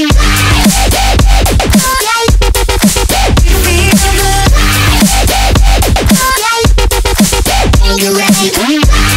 Are you ready?